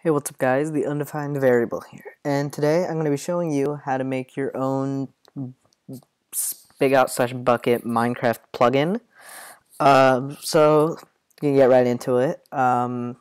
Hey, what's up guys? The undefined variable here. And today I'm going to be showing you how to make your own Spigot slash Bukkit Minecraft plugin. Um, so you can get right into it. Um,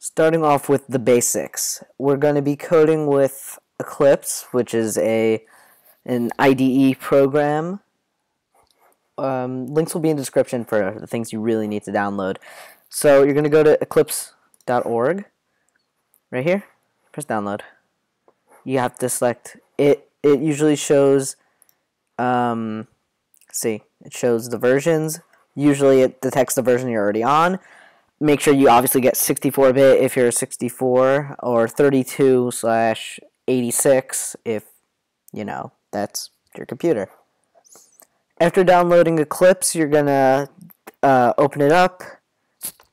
starting off with the basics. We're going to be coding with Eclipse, which is a an IDE program. Um, links will be in the description for the things you really need to download. So you're going to go to eclipse.org right here? Press download. You have to select it it usually shows um see it shows the versions. Usually it detects the version you're already on. Make sure you obviously get 64 bit if you're 64 or 32 slash 86 if you know that's your computer. After downloading Eclipse you're gonna uh, open it up.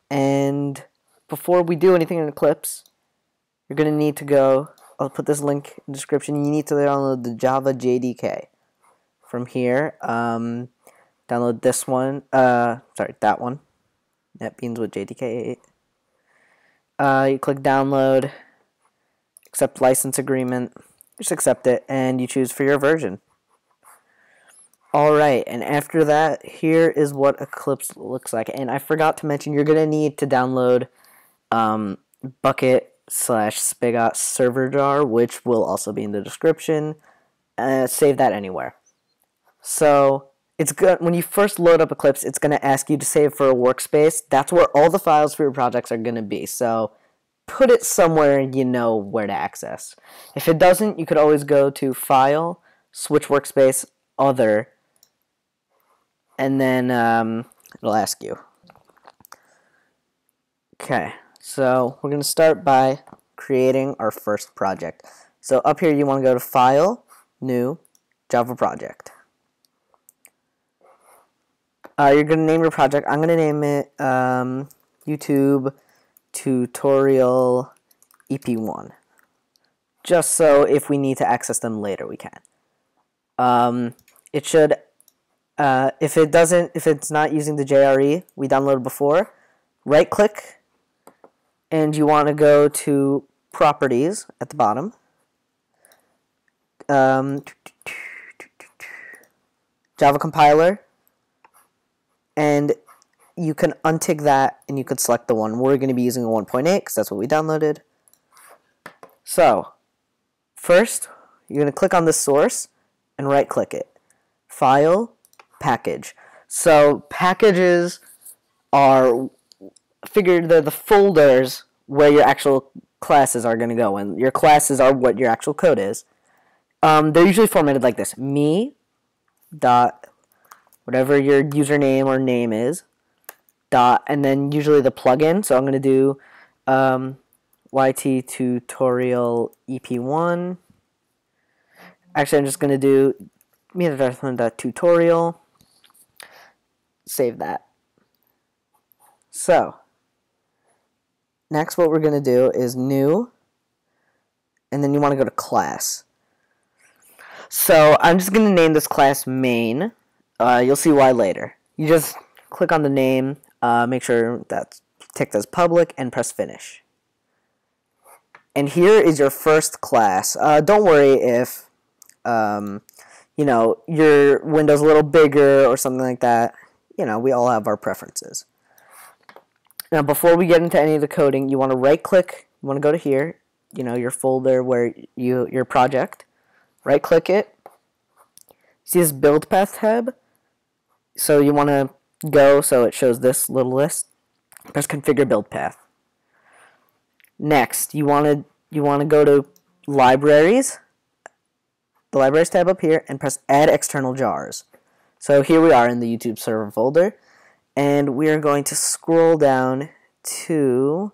And before we do anything in Eclipse you're going to need to go, I'll put this link in the description, you need to download the Java JDK. From here, um, download this one, uh, sorry, that one, NetBeans with JDK 8. Uh, you click download, accept license agreement, just accept it, and you choose for your version. Alright, and after that, here is what Eclipse looks like. And I forgot to mention, you're going to need to download um, Bukkit slash spigot server jar, which will also be in the description. Uh, save that anywhere. So it's good when you first load up Eclipse, it's going to ask you to save for a workspace. That's where all the files for your projects are going to be. So put it somewhere you know where to access. If it doesn't, you could always go to File, Switch Workspace, Other, and then um, it'll ask you. Okay. So we're going to start by creating our first project. So up here you want to go to File, New, Java Project. Uh, you're going to name your project. I'm going to name it um, YouTube Tutorial EP1. Just so if we need to access them later, we can. Um, it should, uh, if it doesn't, if it's not using the JRE we downloaded before, right click and you want to go to properties at the bottom. Um, Java compiler, and you can untick that and you could select the one. We're going to be using a 1.8 because that's what we downloaded. So, first, you're going to click on the source and right click it. File, package. So, packages are figured they're the folders where your actual classes are going to go, and your classes are what your actual code is. Um, they're usually formatted like this: me dot whatever your username or name is dot, and then usually the plugin. So I'm going to do um, YT tutorial EP1. Actually, I'm just going to do me dot tutorial. Save that. So Next, what we're going to do is new, and then you want to go to class. So I'm just going to name this class main. Uh, you'll see why later. You just click on the name, uh, make sure that's ticked as public, and press finish. And here is your first class. Uh, don't worry if, um, you know, your window's a little bigger or something like that. You know, we all have our preferences. Now, before we get into any of the coding, you want to right click, you want to go to here, you know, your folder where you, your project, right click it. See this build path tab? So you want to go so it shows this little list. Press configure build path. Next, you want to you want to go to libraries, the libraries tab up here, and press add external jars. So here we are in the YouTube server folder and we are going to scroll down to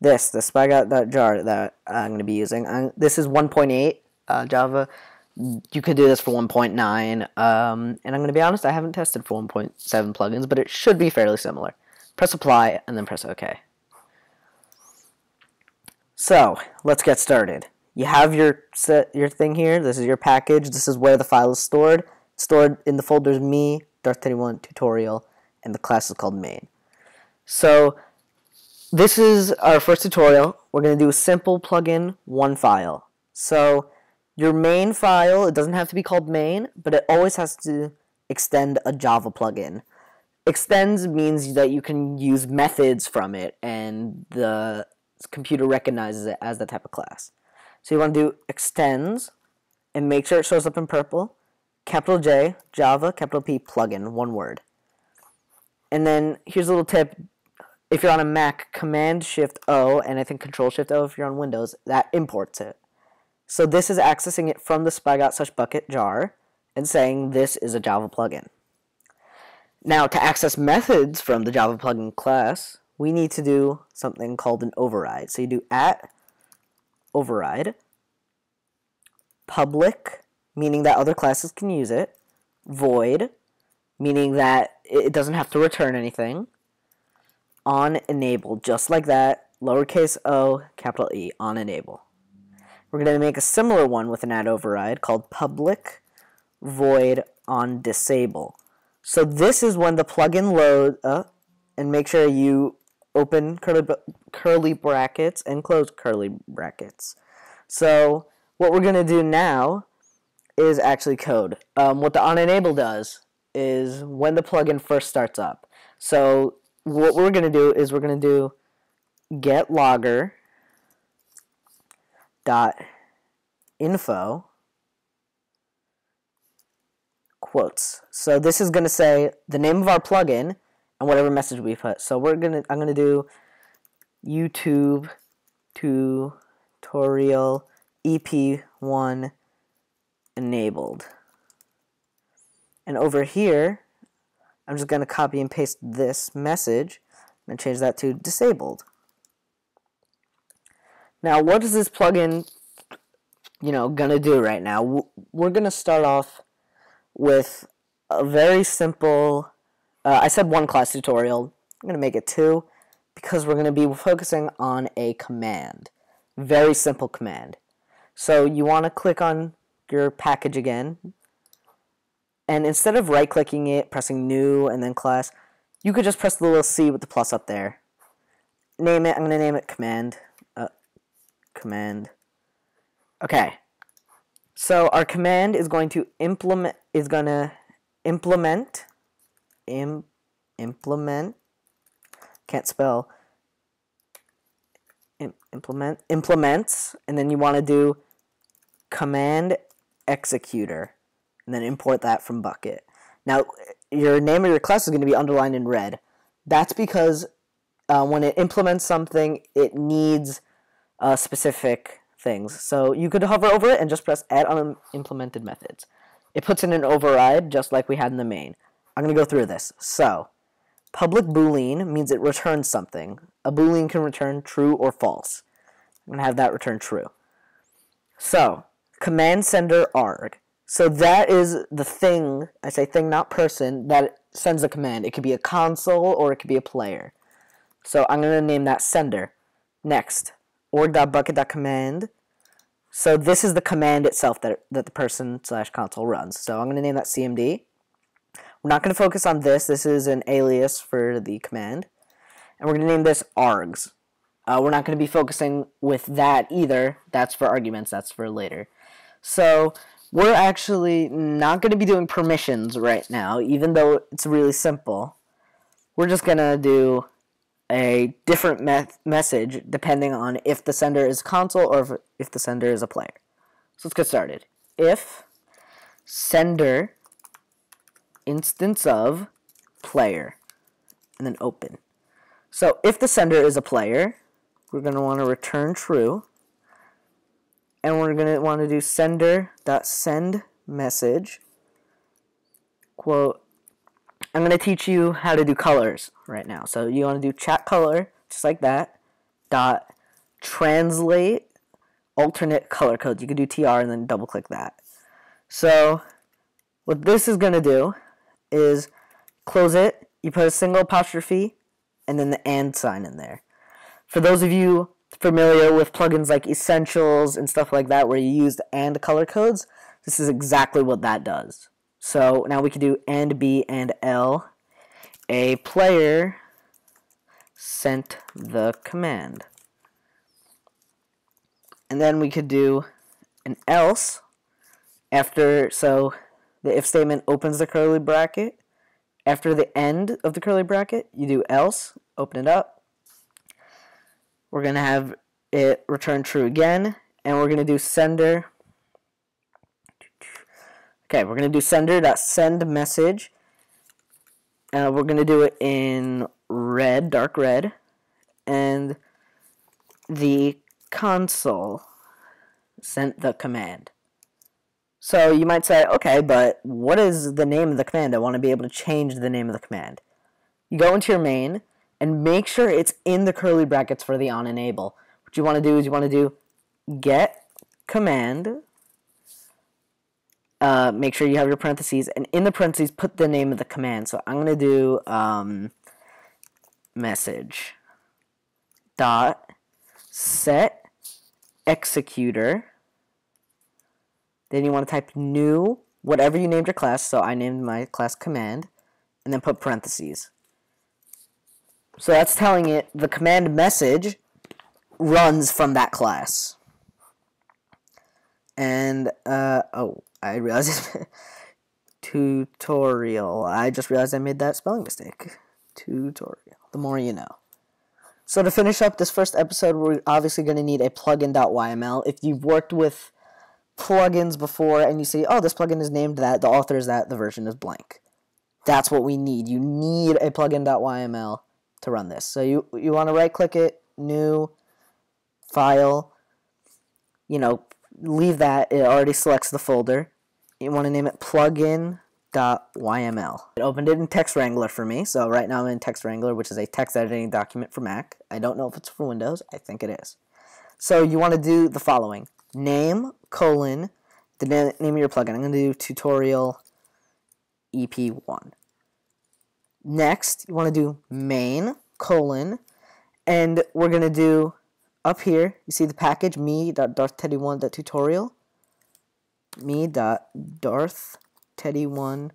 this, the spigot.jar that I'm going to be using. I'm, this is 1.8 uh, Java. You could do this for 1.9, um, and I'm going to be honest, I haven't tested for 1.7 plugins, but it should be fairly similar. Press apply, and then press OK. So, let's get started. You have your set, your thing here. This is your package. This is where the file is stored. Stored in the folders me, Darth31 tutorial, and the class is called main. So this is our first tutorial. We're going to do a simple plugin, one file. So your main file, it doesn't have to be called main, but it always has to extend a Java plugin. Extends means that you can use methods from it and the computer recognizes it as that type of class. So you want to do extends and make sure it shows up in purple. Capital J, Java, capital P, plugin, one word. And then here's a little tip. If you're on a Mac, Command Shift O, and I think Control Shift O if you're on Windows, that imports it. So this is accessing it from the Bukkit jar and saying this is a Java plugin. Now to access methods from the Java plugin class, we need to do something called an override. So you do at override public, meaning that other classes can use it, void, meaning that it doesn't have to return anything, on enable, just like that, lowercase o, capital E, on enable. We're going to make a similar one with an add override called public void on disable. So this is when the plugin load, uh, and make sure you open curly, curly brackets and close curly brackets. So what we're going to do now is actually code. Um, what the on enable does is when the plugin first starts up. So what we're going to do is we're going to do get logger dot info quotes. So this is going to say the name of our plugin and whatever message we put. So we're going to I'm going to do YouTube tutorial EP1 enabled. And over here, I'm just going to copy and paste this message and change that to disabled. Now, what is this plugin, you know, going to do right now? We're going to start off with a very simple, uh, I said one class tutorial. I'm going to make it two because we're going to be focusing on a command. Very simple command. So you want to click on your package again. And instead of right clicking it, pressing new and then class, you could just press the little C with the plus up there. Name it, I'm to name it command. Uh, command. Okay. So our command is going to implement, is going to implement, Im, implement, can't spell, implement implements, and then you want to do command executor, and then import that from Bukkit. Now, your name of your class is going to be underlined in red. That's because uh, when it implements something, it needs uh, specific things. So you could hover over it and just press add unimplemented methods. It puts in an override just like we had in the main. I'm going to go through this. So, public boolean means it returns something. A boolean can return true or false. I'm going to have that return true. So, command sender arg. So that is the thing, I say thing, not person, that sends a command. It could be a console or it could be a player. So I'm going to name that sender. Next, org.bukkit.command. So this is the command itself that, that the person slash console runs. So I'm going to name that cmd. We're not going to focus on this. This is an alias for the command. And we're going to name this args. Uh, we're not going to be focusing with that either. That's for arguments. That's for later. So we're actually not going to be doing permissions right now, even though it's really simple. We're just going to do a different me message depending on if the sender is console or if, if the sender is a player. So let's get started. If sender instance of player and then open. So if the sender is a player, we're going to want to return true. And we're going to want to do sender.send message. Quote, I'm going to teach you how to do colors right now. So you want to do chat color, just like that. Dot translate alternate color codes. You can do TR and then double click that. So what this is going to do is close it. You put a single apostrophe and then the and sign in there. For those of you familiar with plugins like Essentials and stuff like that where you use and color codes, this is exactly what that does. So now we can do and B and L. A player sent the command. And then we could do an else after, so the if statement opens the curly bracket. After the end of the curly bracket, you do else, open it up. We're going to have it return true again, and we're going to do sender. Okay, we're going to do sender dot send message. Uh, we're going to do it in red, dark red, and the console sent the command. So you might say, okay, but what is the name of the command? I want to be able to change the name of the command. You go into your main and make sure it's in the curly brackets for the on enable. What you want to do is you want to do get command. Uh, make sure you have your parentheses, and in the parentheses, put the name of the command. So I'm going to do um, message dot set executor then you want to type new, whatever you named your class. So I named my class command, and then put parentheses. So that's telling it the command message runs from that class. And, uh, oh, I realized tutorial. I just realized I made that spelling mistake. Tutorial. The more you know. So to finish up this first episode, we're obviously going to need a plugin.yml. If you've worked with plugins before and you say, oh, this plugin is named that, the author is that, the version is blank. That's what we need. You need a plugin.yml to run this. So you, you want to right click it, new, file, you know, leave that. It already selects the folder. You want to name it plugin.yml. It opened it in Text Wrangler for me. So right now I'm in Text Wrangler, which is a text editing document for Mac. I don't know if it's for Windows. I think it is. So you want to do the following name colon the name of your plugin. I'm going to do tutorial EP1. Next, you want to do main colon, and we're going to do up here, you see the package me.darthteddy1.tutorial, me.darthteddy1,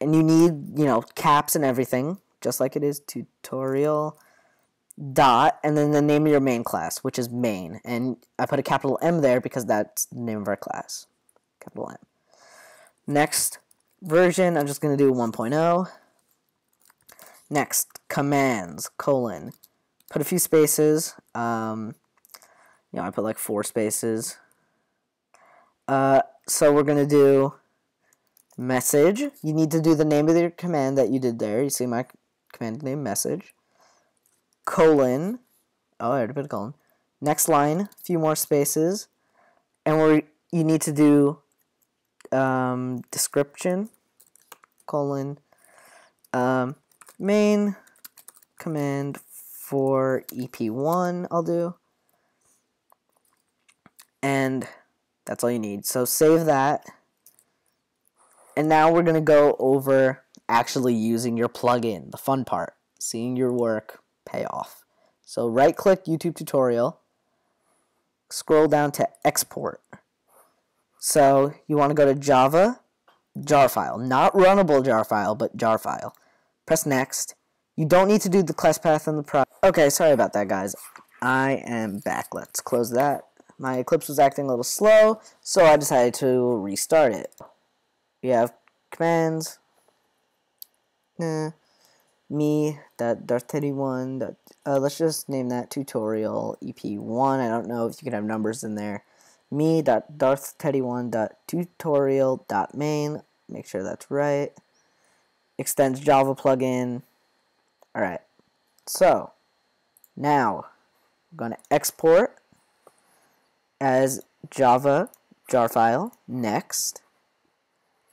and you need, you know, caps and everything, just like it is tutorial dot and then the name of your main class, which is main. And I put a capital M there because that's the name of our class. Capital M. Next version, I'm just going to do 1.0. Next, commands, colon. Put a few spaces. Um, you know, I put like four spaces. Uh, so we're going to do message. You need to do the name of your command that you did there. You see my command name message colon. Oh, I already put a colon. Next line, a few more spaces, and we're, you need to do um, description colon um, main command for EP1 I'll do. And that's all you need. So save that. And now we're gonna go over actually using your plugin the fun part seeing your work pay off. So right click YouTube tutorial, scroll down to export. So you want to go to Java, jar file, not runnable jar file, but jar file. Press next. You don't need to do the class path and the pro. Okay, sorry about that, guys. I am back. Let's close that. My Eclipse was acting a little slow, so I decided to restart it. We have commands. Nah me that darth31 that uh, let's just name that tutorial ep1 i don't know if you can have numbers in there me dot darth31 dot tutorial dot main. Make sure that's right. Extends java plugin. All right. So now i'm going to export as java jar file next.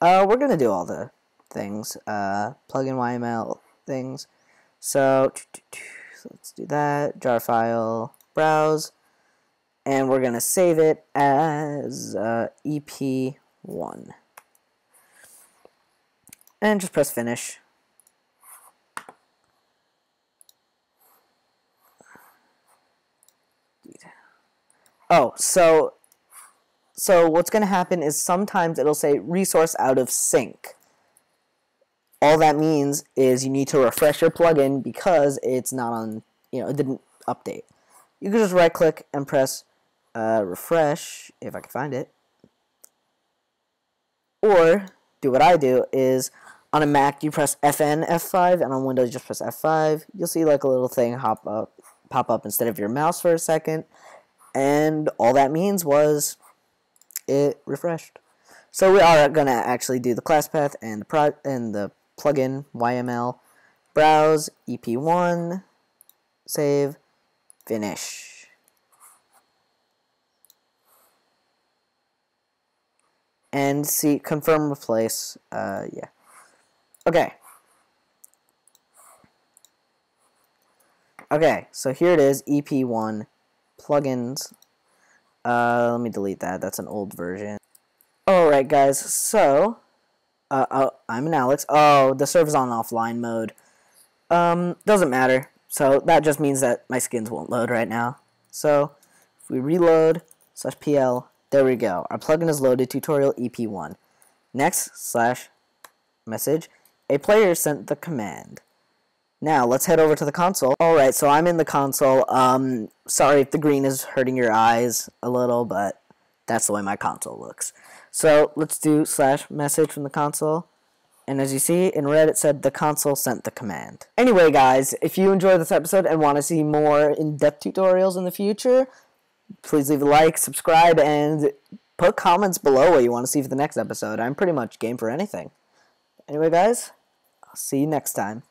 Uh, we're going to do all the things uh, plugin yml things. So, let's do that. Jar file, browse, and we're going to save it as uh, EP1. And just press finish. Oh, so so what's going to happen is sometimes it'll say resource out of sync. all that means is you need to refresh your plugin because it's not on, you know, it didn't update. You can just right click and press uh, refresh, if I can find it. Or do what I do is on a Mac you press FN F5 and on Windows you just press F5. You'll see like a little thing hop up, pop up instead of your mouse for a second. And all that means was it refreshed. So we are to actually do the class path and the, pro and the plugin YML, browse, EP1, save, finish. And see, confirm replace, uh, yeah. Okay. Okay, so here it is, EP1, plugins. Uh, let me delete that, that's an old version. Alright guys, so, uh, oh, I'm an Alex. Oh, the server's on offline mode. Um, doesn't matter. So that just means that my skins won't load right now. So if we reload slash pl, there we go. Our plugin is loaded, tutorial EP1. Next slash message, a player sent the command. Now let's head over to the console. Alright, so I'm in the console. Um, sorry if the green is hurting your eyes a little, but that's the way my console looks. So let's do slash message from the console. And as you see, in red it said the console sent the command. Anyway guys, if you enjoyed this episode and want to see more in-depth tutorials in the future, please leave a like, subscribe, and put comments below what you want to see for the next episode. I'm pretty much game for anything. Anyway guys, I'll see you next time.